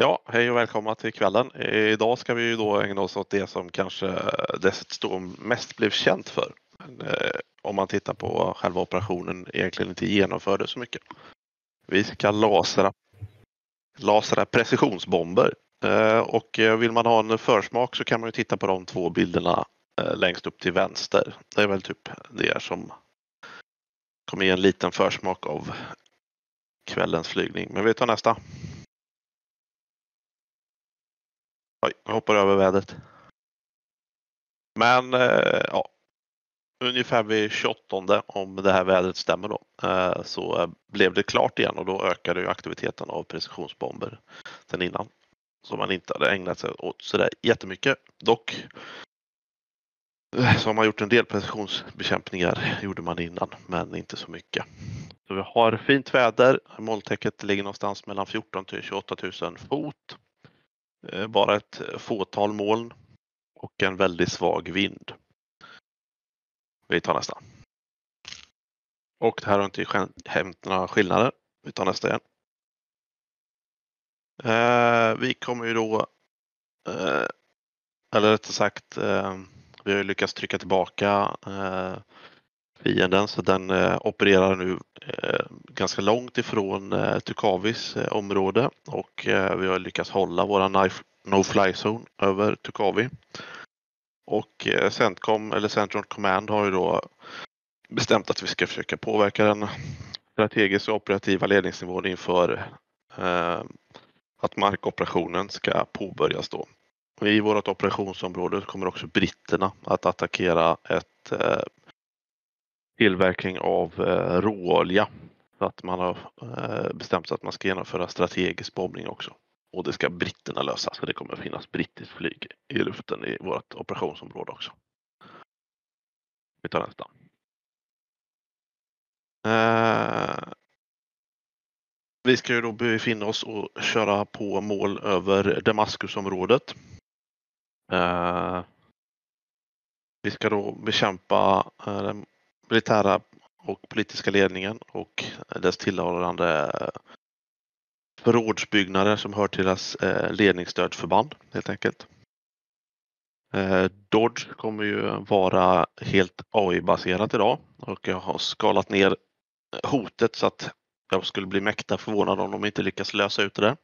Ja, hej och välkomna till kvällen. Idag ska vi ju då ägna oss åt det som kanske dessutom mest blev känt för. Eh, om man tittar på själva operationen egentligen inte genomförde så mycket. Vi ska lasera, lasera precisionsbomber. Eh, och eh, vill man ha en försmak så kan man ju titta på de två bilderna eh, längst upp till vänster. Det är väl typ det som kommer ge en liten försmak av kvällens flygning. Men vi tar nästa. Oj, jag hoppar över vädret. Men eh, ja, ungefär vid 28 om det här vädret stämmer då eh, så eh, blev det klart igen och då ökade ju aktiviteten av precisionsbomber sen innan. Som man inte hade ägnat sig åt sådär jättemycket. Dock eh, så har man gjort en del precisionsbekämpningar gjorde man innan men inte så mycket. Så vi har fint väder. Molntäcket ligger någonstans mellan 14 till 28 000 fot. Eh, bara ett fåtal moln och en väldigt svag vind. Vi tar nästa. Och det här har inte hänt några skillnader. Vi tar nästa igen. Eh, vi kommer ju då, eh, eller rättare sagt, eh, vi har lyckats trycka tillbaka eh, fienden så den eh, opererar nu eh, ganska långt ifrån eh, Tukavis eh, område och eh, vi har lyckats hålla våra no-fly zone över Tukavi. Och eh, Centcom eller Central Command har ju då bestämt att vi ska försöka påverka den strategiska och operativa ledningsnivån inför eh, att markoperationen ska påbörjas då. I vårt operationsområde kommer också britterna att attackera ett eh, tillverkning av eh, råolja. Så att man har eh, bestämt sig att man ska genomföra strategisk bombning också. Och det ska britterna lösa, så det kommer att finnas brittiskt flyg i luften i vårt operationsområde också. Vi tar nästa. Eh, vi ska ju då befinna oss och köra på mål över Damaskusområdet. Eh, vi ska då bekämpa eh, militära och politiska ledningen och dess tillhörande eh, förrådsbyggnader som hör till deras eh, ledningsstödsförband ledningsstödförband helt enkelt. Eh, Dodge kommer ju vara helt AI-baserat idag och jag har skalat ner hotet så att jag skulle bli mäkta förvånad om de inte lyckas lösa ut det där.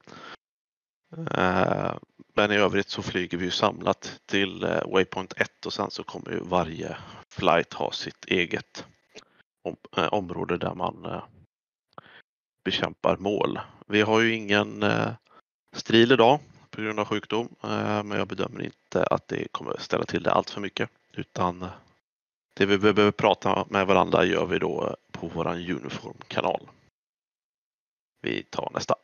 Eh, men i övrigt så flyger vi ju samlat till eh, Waypoint 1 och sen så kommer ju varje flight ha sitt eget eh, område där man bekämpar mål. Vi har ju ingen eh, stril idag på grund av sjukdom eh, men jag bedömer inte att det kommer ställa till det allt för mycket utan det vi behöver prata med varandra gör vi då på våran uniformkanal. Vi tar nästa.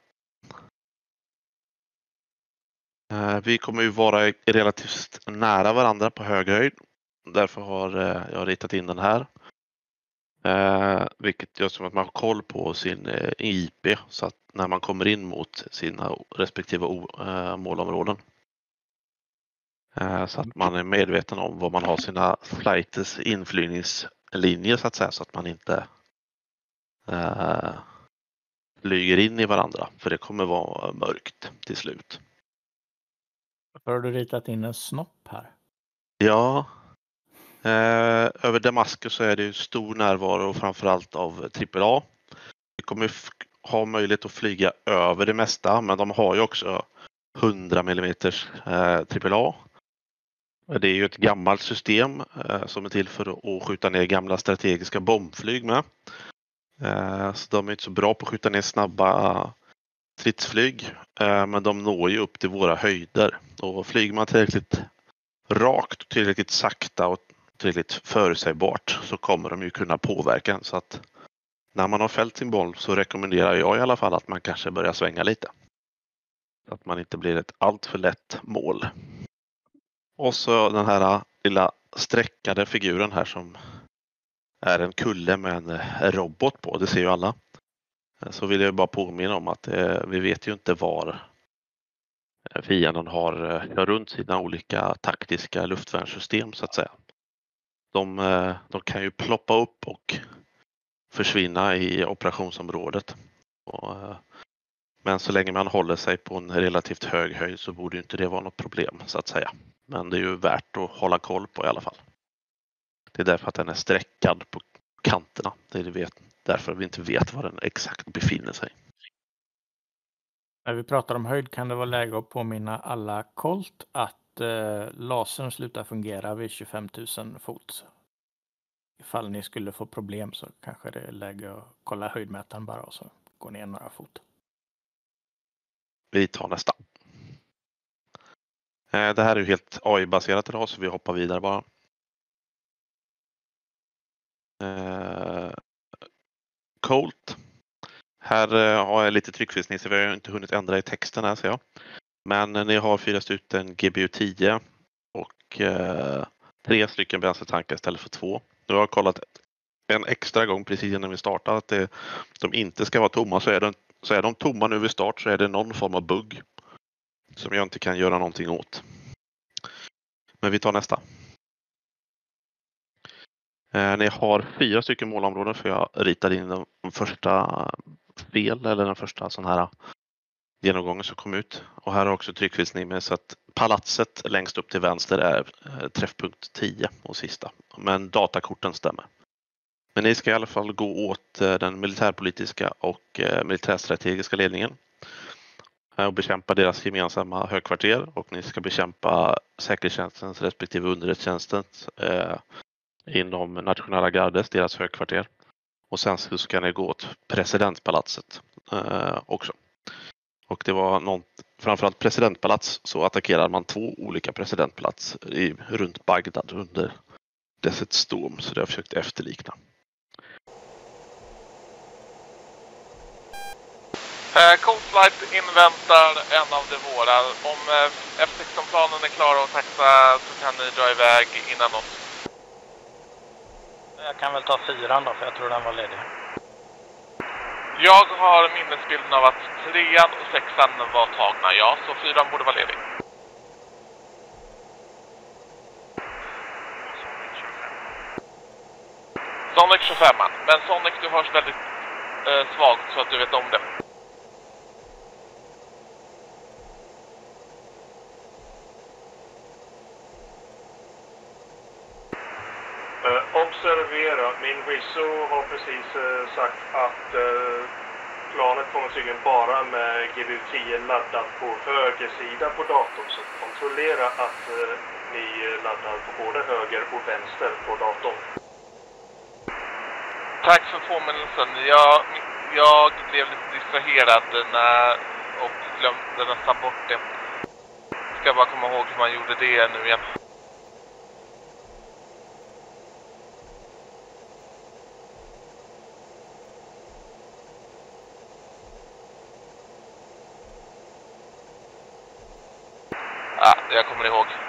Eh, vi kommer ju vara relativt nära varandra på hög höjd. Därför har eh, jag ritat in den här. Eh, vilket gör som att man har koll på sin IP så att när man kommer in mot sina respektive målområden. Så att man är medveten om var man har sina flighters inflygningslinjer så att säga så att man inte flyger in i varandra för det kommer vara mörkt till slut. Varför har du ritat in en snopp här? Ja, Eh, över Damaskus så är det stor närvaro framförallt av AAA. Vi kommer ha möjlighet att flyga över det mesta men de har ju också 100 mm AAA. Det är ju ett gammalt system eh, som är till för att skjuta ner gamla strategiska bombflyg med. Eh, så de är inte så bra på att skjuta ner snabba stridsflyg eh, men de når ju upp till våra höjder. Och flyger man tillräckligt rakt tillräckligt sakta och tillräckligt förutsägbart så kommer de ju kunna påverka en. Så att när man har fällt sin boll så rekommenderar jag i alla fall att man kanske börjar svänga lite. Så att man inte blir ett alltför lätt mål. Och så den här lilla streckade figuren här som är en kulle med en robot på. Det ser ju alla. Så vill jag bara påminna om att eh, vi vet ju inte var Eh, fienden har eh, runt sina olika taktiska luftvärnssystem så att säga de, eh, de kan ju ploppa upp och försvinna i operationsområdet. Och, eh, Men så länge man håller sig på en relativt hög höjd så borde inte det vara något problem så att säga. Men det är ju värt att hålla koll på i alla fall. Det är därför att den är streckad på kanterna. Det är det därför vi inte vet var den exakt befinner sig. När vi pratar om höjd kan det vara läge att påminna alla kolt att eh, lasern slutar fungera vid 25 000 fot. Ifall ni skulle få problem så kanske det är läge att kolla höjdmätaren bara och så gå ner några fot. Vi tar nästa. Eh, det här är ju helt AI-baserat idag så vi hoppar vidare bara. Eh, Colt. Här eh, har jag lite tryckfelsnisse, vi har inte hunnit ändra i texten här ser jag. Men eh, ni har fyra stycken GBU 10 och eh, tre stycken bränsletankar istället för två. Nu har jag kollat en extra gång precis innan vi startar att det, de inte ska vara tomma så är, de, så är de tomma nu vid start så är det någon form av bugg som jag inte kan göra någonting åt. Men vi tar nästa. Eh, ni har fyra stycken målområden för jag ritade in de första del eller den första sån här äh, genomgången som kom ut. Och här har också tryckfilsning med så att palatset längst upp till vänster är eh, träffpunkt 10 och sista. Men datakorten stämmer. Men ni ska i alla fall gå åt eh, den militärpolitiska och eh, militärstrategiska ledningen och bekämpa deras gemensamma högkvarter och ni ska bekämpa säkerhetstjänstens respektive underrättelsetjänstens eh, inom nationella gardes, deras högkvarter. Och sen så ska ni gå åt presidentpalatset eh, också. Och det var någon, framförallt presidentpalats så attackerar man två olika presidentpalats i, runt Bagdad under Desert Storm så det har jag försökt efterlikna. Eh, Coastlight inväntar en av de våra. Om eh, F16-planen är klara och taxa så kan ni dra iväg innan oss. Jag kan väl ta fyran då, för jag tror den var ledig. Jag har minnesbilden av att trean och sexan var tagna, ja. Så fyran borde vara ledig. Sonic 25 Men Sonic, du hörs väldigt eh, svagt så att du vet om det. Min Rizzo har precis eh, sagt att eh, planet kommer tydligen bara med GBU-10 laddat på höger sida på datorn. Så kontrollera att eh, ni laddar på både höger och vänster på datorn. Tack för påminnelsen. Jag, jag blev lite distraherad när, och glömde nästan bort det. Ska bara komma ihåg hur man gjorde det nu igen. Ja, jag kommer ihåg. Eh,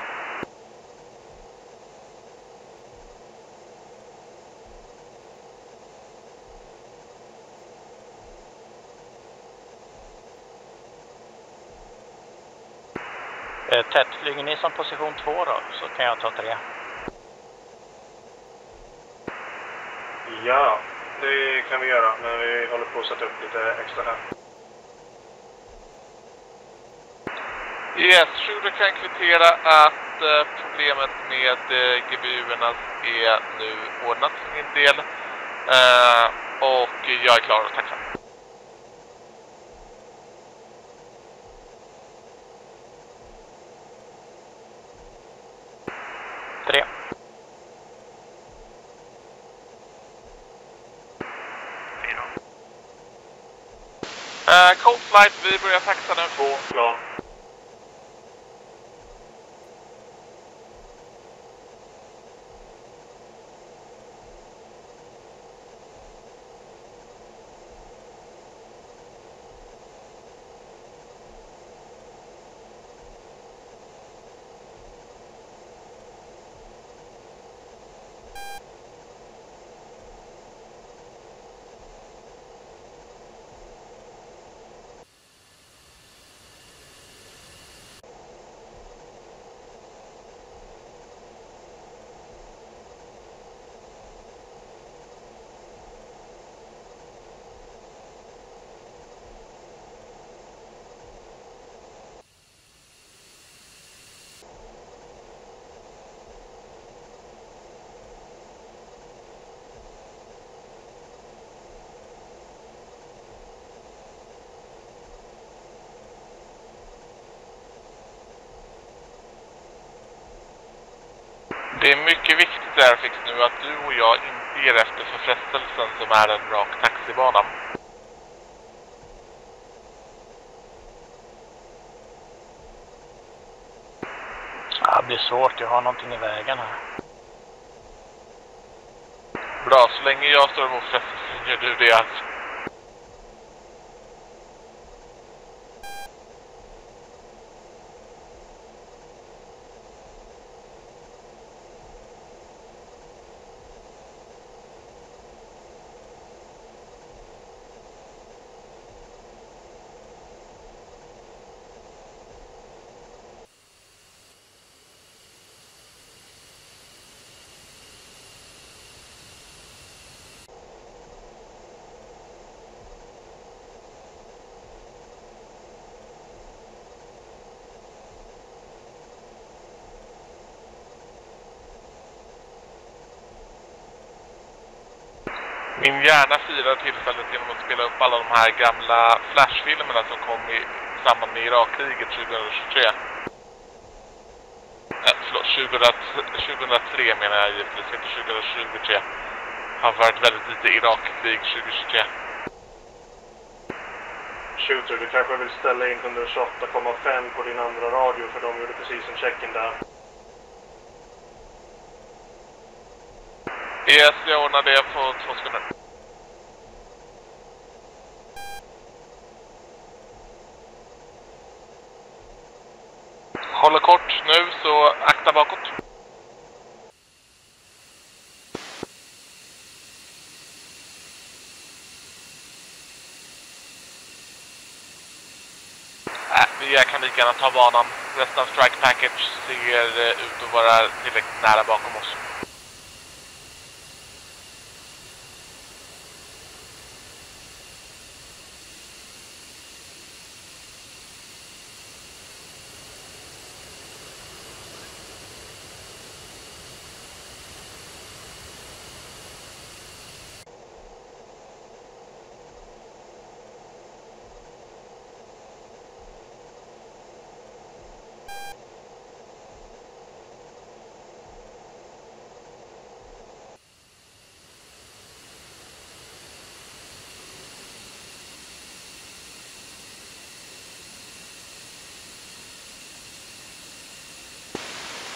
tätt, flyger ni som position två då, så kan jag ta tre. Ja, det kan vi göra, men vi håller på att sätta upp lite extra här. Yes, Shure kan kvittera att eh, problemet med eh, GBU-erna är nu ordnat för min del. Eh, och jag är klar och tacksam. Tre. Fyra. Uh, Cold Flight, vi börjar taxa nu. Två, plan. Det är mycket viktigt där Fix nu att du och jag inte ger efter för frestelsen som är en rak taxibana. Ja, det blir svårt. Jag har någonting i vägen här. Bra, så länge jag står emot frestelsen gör du det. Min hjärna firar tillfället genom att spela upp alla de här gamla flashfilmerna som kom i samband med Irakkriget 2023. Nej, eh, förlåt, 2003 menar jag givetvis, inte 2023. Har varit väldigt lite Irakkrig 2023. Shooter, du kanske vill ställa in 128,5 på din andra radio för de gjorde precis en check-in där. Yes, jag ordnar det på två sekunder. Håller kort nu, så akta bakåt. Äh, vi kan lika gärna ta banan. Resten av Strike Package ser eh, ut att vara tillräckligt nära bakom oss.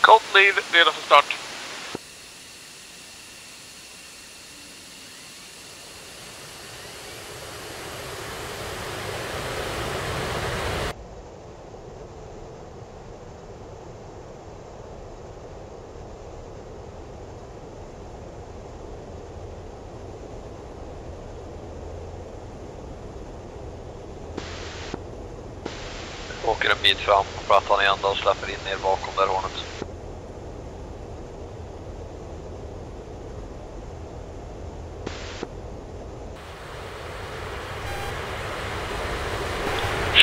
Colt lead, redo för start. Åker en bit fram på plattan igen då och släpper in er bakom där hornet.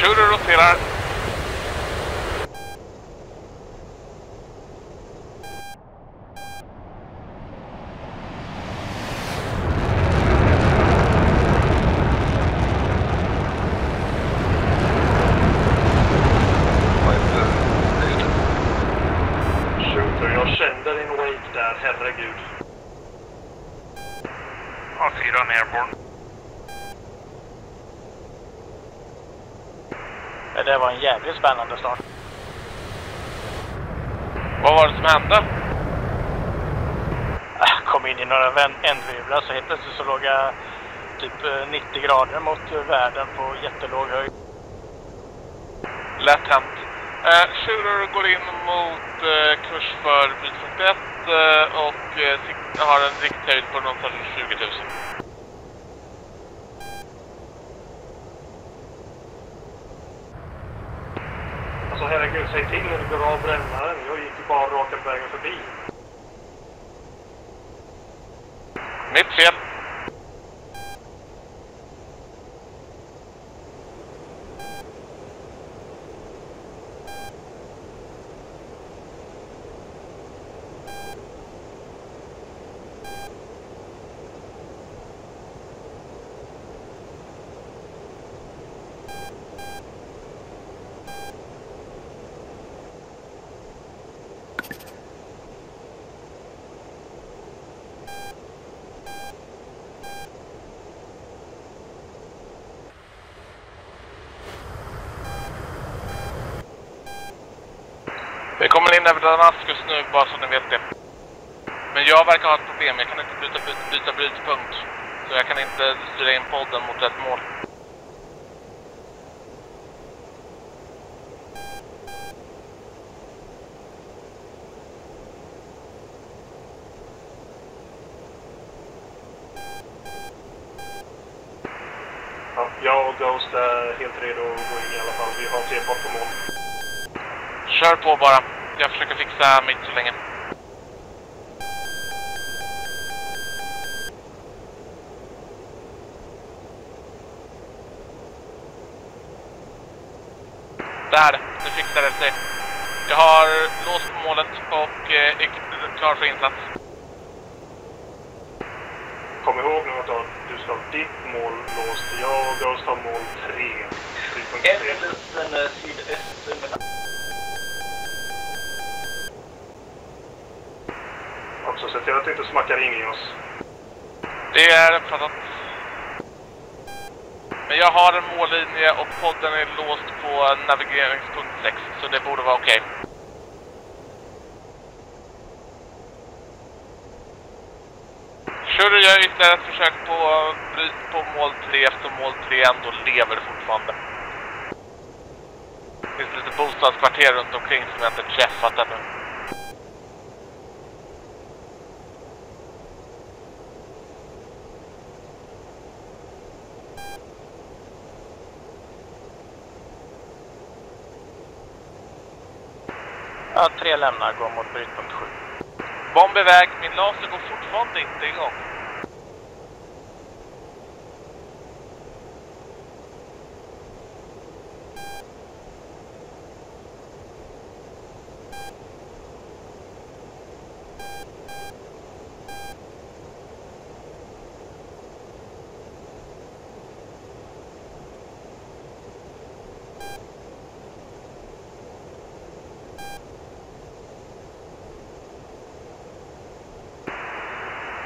shooter of the grader mot eh, världen på jättelåg höjd. Lätt hänt. Eh, Shooter går in mot eh, kurs för brytpunkt 1 eh, och eh, har en rikthöjd på någonstans 20 000. Alltså herregud, säg till när du går av brännaren. Jag gick ju bara raka vägen förbi. Mitt fel. Vi kommer in över Damaskus nu, bara så ni vet det. Men jag verkar ha ett problem. Jag kan inte byta, byta, byta brytpunkt. Så jag kan inte styra in podden mot rätt mål. Ja, jag och Ghost är helt redo att gå in i alla fall. Vi har T-port på mål. Kör på bara. Jag fixa mitt så länge. Där, nu fixar det sig. Jag har låst på målet och eh, är klar för insats. Kom ihåg nu att du ska ha ditt mål låst. Jag och Ghost har mål 3. 3.3. huset. Jag tänkte se till att inte in i oss. Det är uppfattat. Men jag har en mållinje och podden är låst på navigeringspunkt 6, så det borde vara okej. Shuri gör ytterligare ett försök på bryt på mål 3 eftersom mål 3 ändå lever fortfarande. Det finns lite bostadskvarter runt omkring som jag inte träffat ännu. 3 lämnar går mot brytpunkt 7. Bomb iväg, min laser går fortfarande inte igång.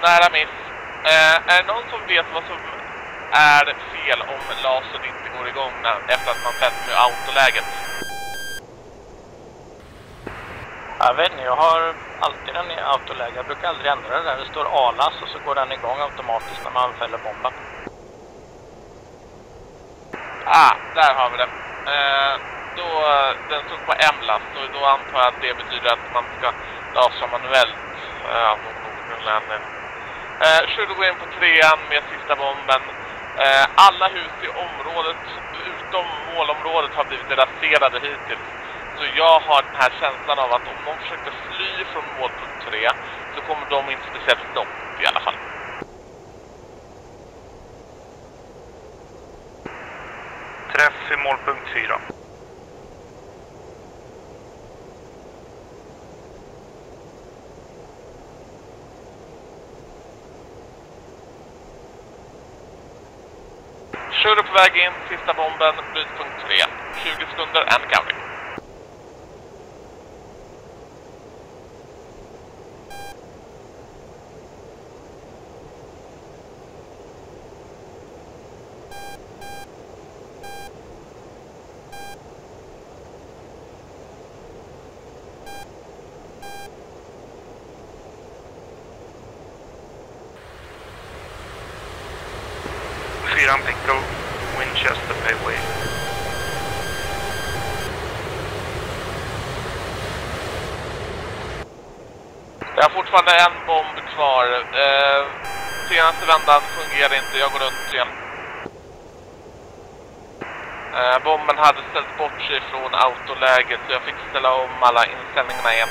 Nära miss. Eh, är det någon som vet vad som är fel om lasern inte går igång när, efter att man tänt med autoläget? Jag vet inte, jag har alltid den i autoläge. Jag brukar aldrig ändra det där. Det står ALAS och så går den igång automatiskt när man fäller bomben. Ah, där har vi det. Eh, då, den stod på M-last och då antar jag att det betyder att man ska lasra manuellt. Eh, av någon anledning. Eh, Shuri går in på trean med sista bomben. Eh, alla hus i området, utom målområdet, har blivit raserade hittills. Så jag har den här känslan av att om de försöker fly från målpunkt 3 så kommer de inte speciellt långt i alla fall. Träff i målpunkt 4. Shuri på väg in, sista bomben, brytpunkt 3. 20 sekunder, and counting. Fyran Pico, Winchester Payway. Jag har fortfarande en bomb kvar. Eh, senaste vändan fungerar inte, jag går runt igen. Eh, bomben hade ställt bort sig från autoläget så jag fick ställa om alla inställningarna igen.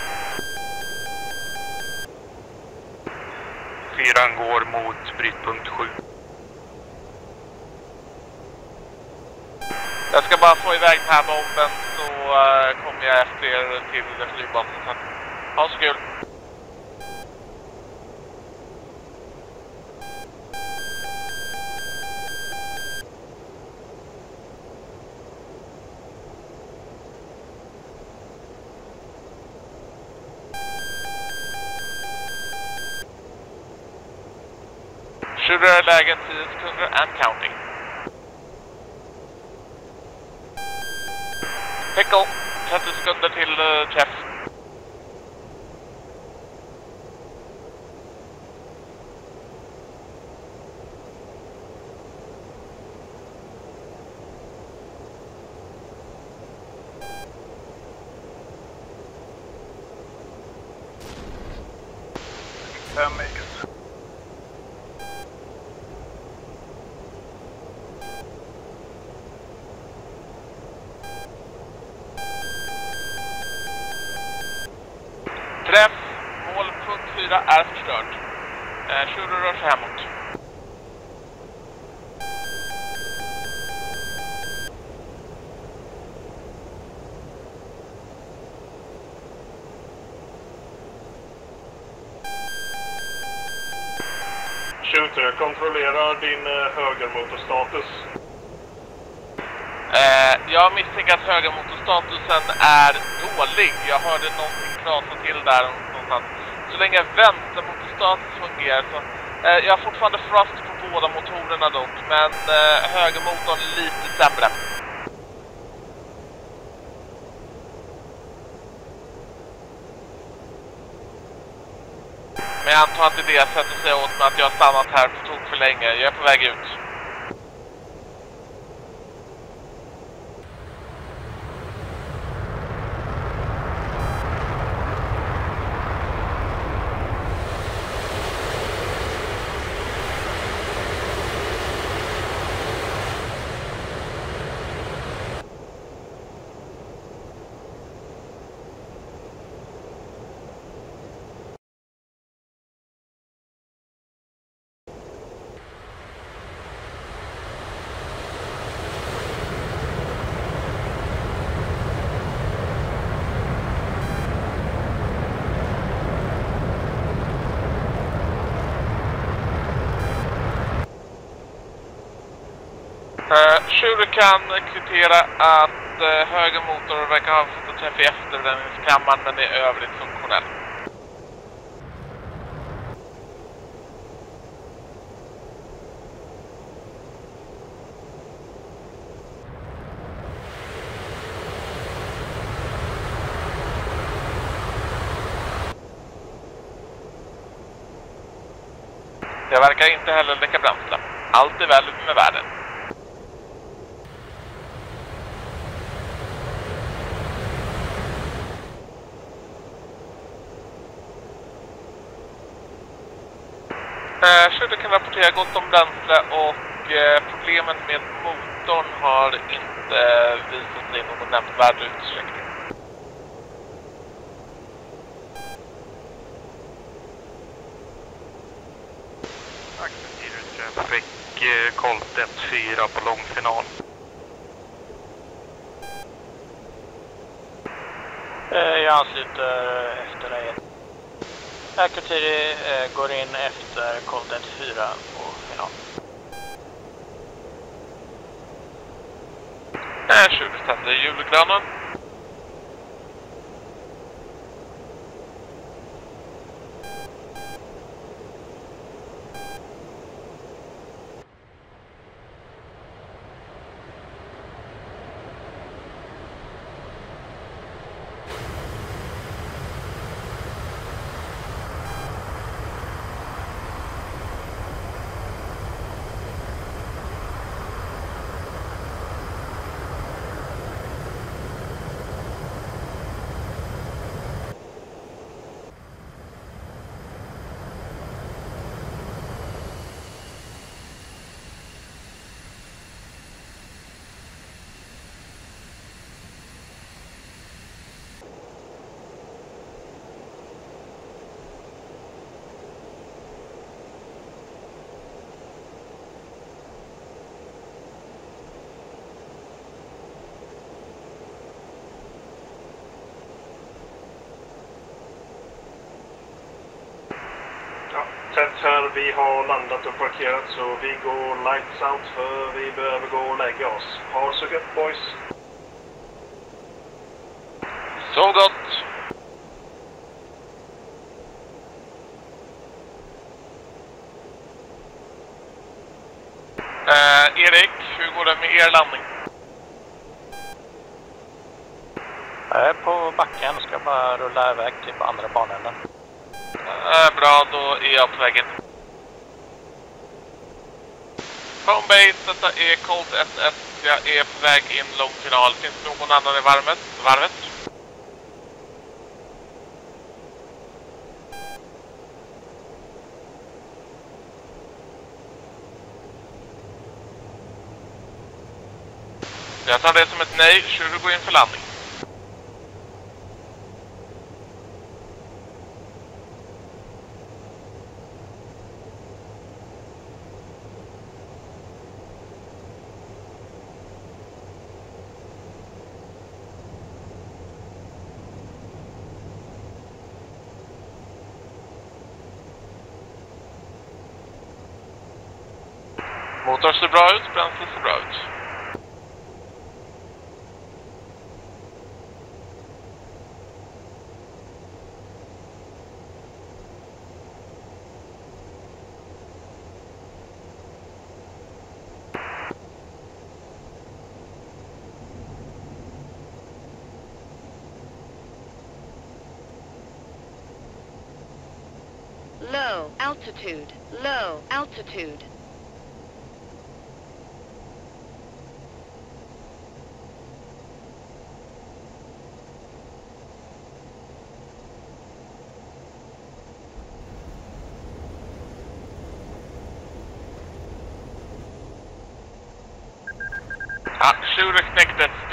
Fyran går mot brytpunkt 7. Jag ska bara få iväg den här bomben så eh, kommer jag efter er till flygbasen sen. Ha så kul! Shooter lägen 10 sekunder and counting. Pickle, 30 sekunder till uh, träff. 5X. Träff. Mål punkt 4 är förstört. Eh, Shuro rör sig hemåt. Shooter, kontrollerar din eh, högermotorstatus. Eh, jag misstänker att högermotorstatusen är dålig. Jag hörde någonting prata till där någonstans. Så länge vänstermotorstatus fungerar så... Eh, jag har fortfarande frost på båda motorerna dock, men eh, högermotorn lite sämre. Jag antar att det är det sättet säger åt mig att jag har stannat här på tok för länge. Jag är på väg ut. Uh, kan kvittera att uh, höger motor verkar ha fått en träff i efterbränningskammaren men är övrigt funktionell. Det verkar inte heller läcka bränsle. Allt är väl med världen. Eh, Rapportera gott om bränsle och eh, problemen med motorn har inte visat sig i någon nämnvärd utsträckning. Traffic eh, Colt 1-4 på långfinal. Eh, Jag ansluter efter dig. Akutiri går in efter Colt 1-4 på final. Eh, Shooter julgranen. Tätt här. Vi har landat och parkerat så vi går lights out för vi behöver gå och lägga oss. Ha det så gött boys. Så gott! Eh, Erik, hur går det med er landning? Jag är på backen, ska bara rulla iväg till andra banänden är bra, då är jag på väg in. Homebase, detta är Colt SS. Jag är på väg in lång final. Finns det någon annan i varvet? varvet? Jag tar det som ett nej. 20 går in för landning. Motor ser bra ut, bränsle ser bra ut. Low altitude. Low altitude.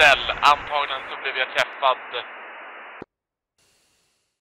Ja,